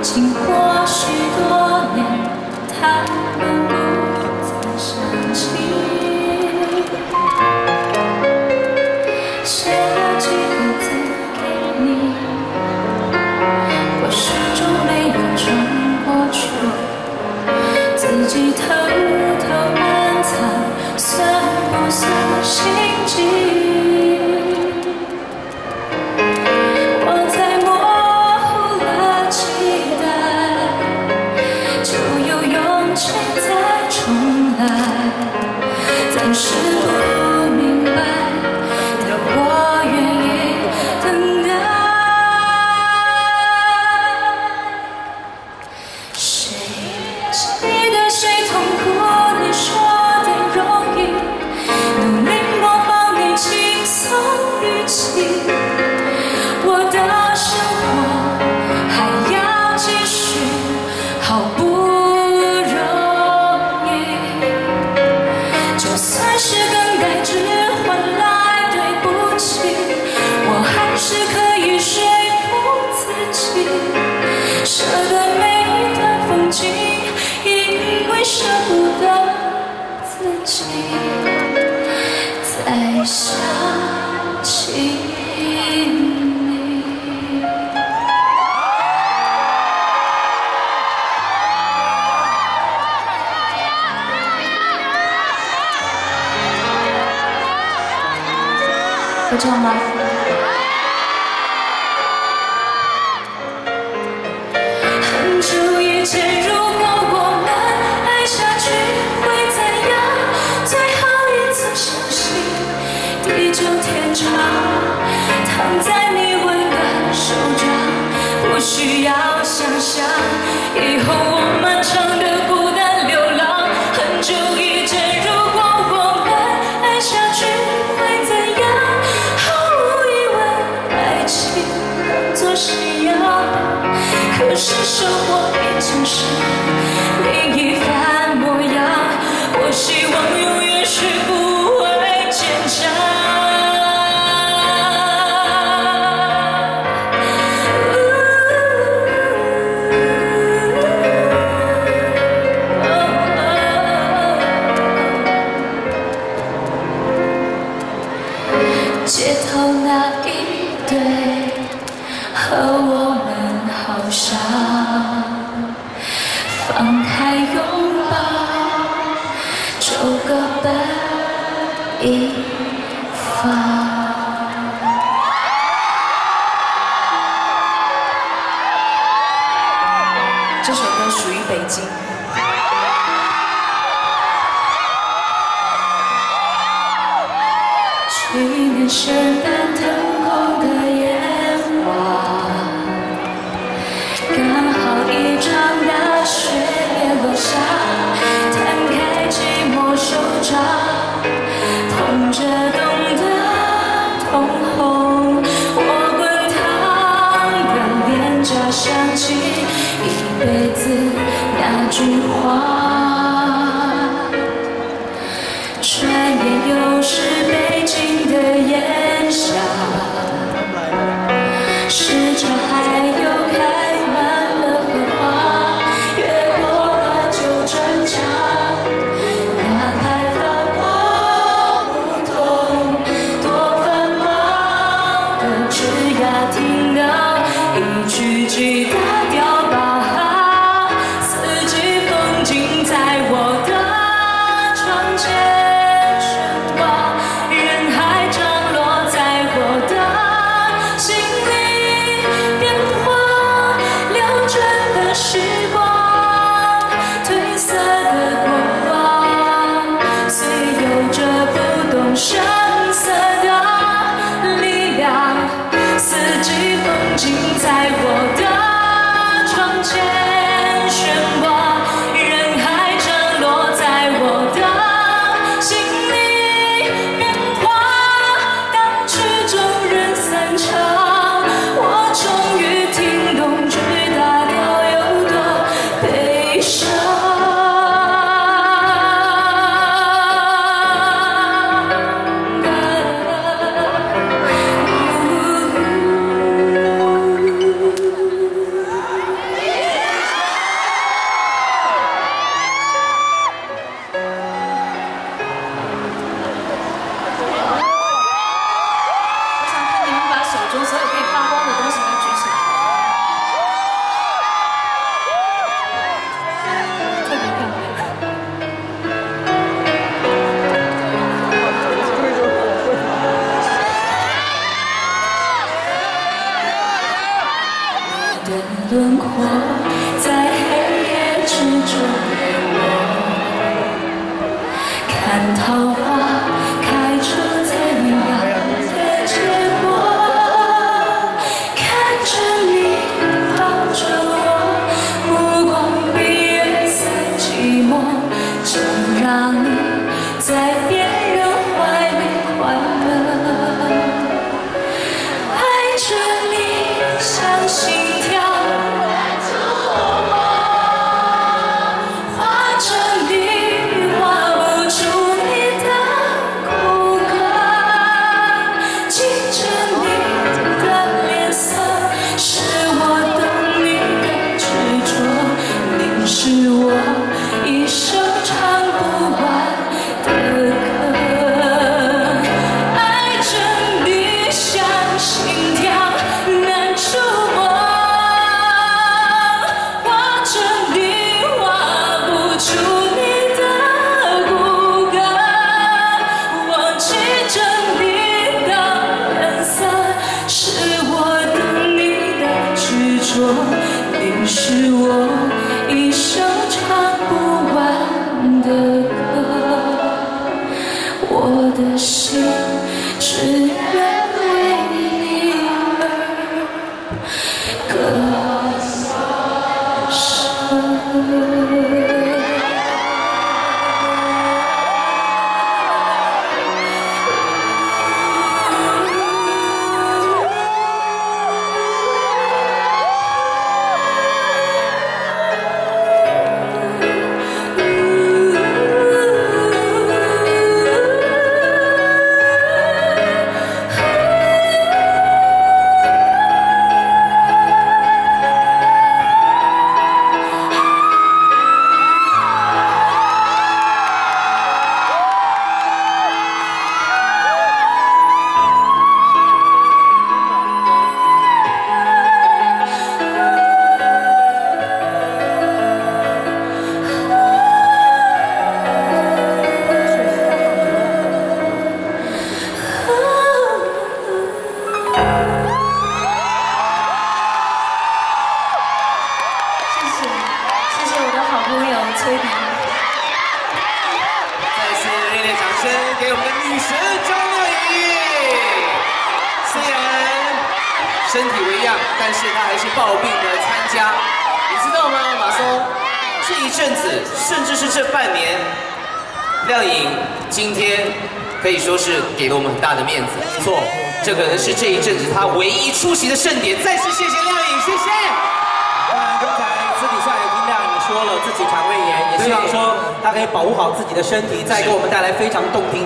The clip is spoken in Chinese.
经过许多年他们是等待，只换来对不起。我还是可以说服自己，舍得每一段风景，因为舍不得自己。再想起。这样吗？很久以前如果我们爱下去会怎样？最后一次相信地久天长。躺在你温暖手掌不需要想象以后我漫长的 ocean 的一方。这首歌属于北京。去年。那句话。Jesus. 轮廓在黑夜之中淹没看桃花好崔迪。再次热烈掌声给我们的女神张靓颖。虽然身体为恙，但是她还是抱病的参加。你知道吗，马松？这一阵子，甚至是这半年，靓颖今天可以说是给了我们很大的面子。没错，这可能是这一阵子她唯一出席的盛典。再次谢谢靓颖，谢谢。说了自己肠胃炎，也希望说他可以保护好自己的身体，再给我们带来非常动听的。